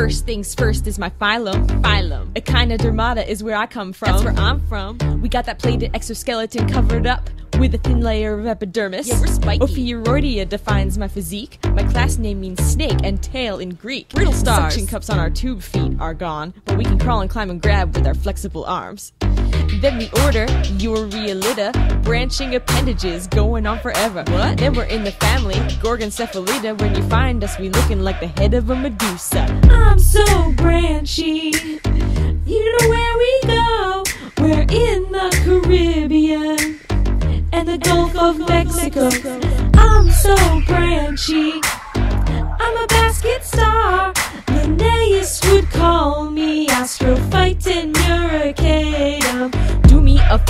First things first is my phylum. Phylum. Echinodermata is where I come from. That's where I'm from. We got that plated exoskeleton covered up with a thin layer of epidermis. Yeah, we're spiky. Ophiuroidea defines my physique. My class name means snake and tail in Greek. Brittle stars. Suction cups on our tube feet are gone, but we can crawl and climb and grab with our flexible arms. Then the order, Euryalida, branching appendages going on forever. What? Then we're in the family, Gorgonocephalidae. When you find us, we looking like the head of a Medusa. I'm so branchy. You know where we go? We're in the Caribbean and the Gulf of Mexico. I'm so branchy. I'm a basket star. Linnaeus would call me Astrophyton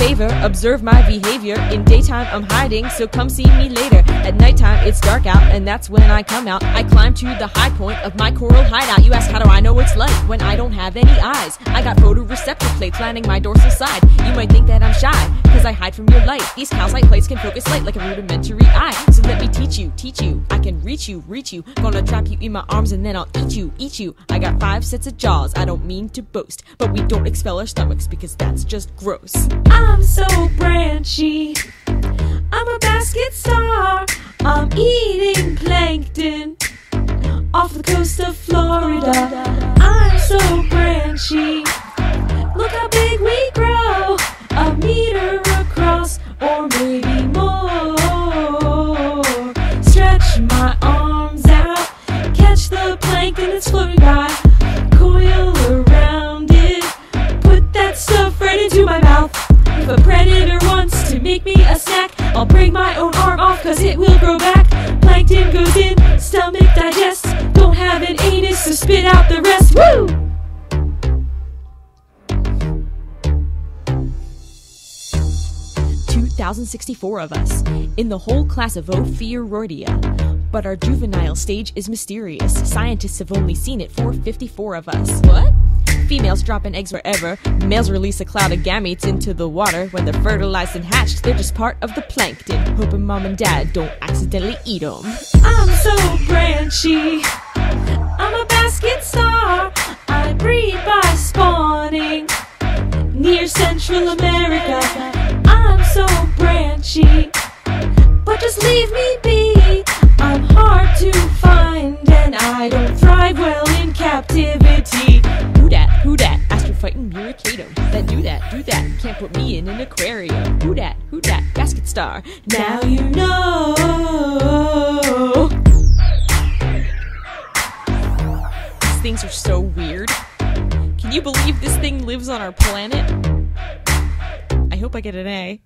favor, observe my behavior. In daytime, I'm hiding, so come see me later. At nighttime, it's dark out, and that's when I come out. I climb to the high point of my coral hideout. You ask, how do I know it's light when I don't have any eyes? I got photoreceptor plates lining my dorsal side. You might think that I'm shy, cause I hide from your light. These calcite plates can focus light like a rudimentary eye. So let me teach you, teach you. I can reach you, reach you. Gonna trap you in my arms, and then I'll eat you, eat you. I got five sets of jaws, I don't mean to boast, but we don't expel our stomachs because that's just gross. I'm so branchy. I'm a basket star. I'm eating plankton off the coast of Florida. I'm so branchy. The plankton that's floating by. Coil around it. Put that stuff right into my mouth. If a predator wants to make me a snack, I'll break my own arm off cause it will grow back. Plankton goes in, stomach digests. Don't have an anus, so spit out the rest. Woo! 2,064 of us, in the whole class of Ophiuroidea. But our juvenile stage is mysterious. Scientists have only seen it for 54 of us. What? Females dropping eggs wherever. Males release a cloud of gametes into the water. When they're fertilized and hatched, they're just part of the plankton. Hoping mom and dad don't accidentally eat them. I'm so branchy. I'm a basket star. I breed by spawning near Central America. I'm so branchy. But just leave me be. To find and I don't thrive well in captivity. Who dat? Who dat? fighting muricatum. That do that, do that. Can't put me in an aquarium. Who dat? Who dat? Basket star. Now you know. These things are so weird. Can you believe this thing lives on our planet? I hope I get an A.